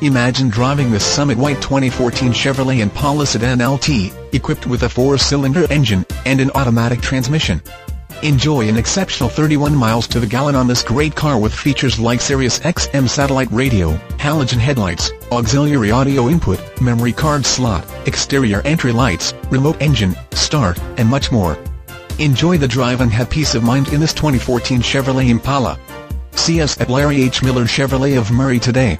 Imagine driving the Summit White 2014 Chevrolet Impala Sedan LT, equipped with a four-cylinder engine, and an automatic transmission. Enjoy an exceptional 31 miles to the gallon on this great car with features like Sirius XM satellite radio, halogen headlights, auxiliary audio input, memory card slot, exterior entry lights, remote engine, start, and much more. Enjoy the drive and have peace of mind in this 2014 Chevrolet Impala. See us at Larry H. Miller Chevrolet of Murray today.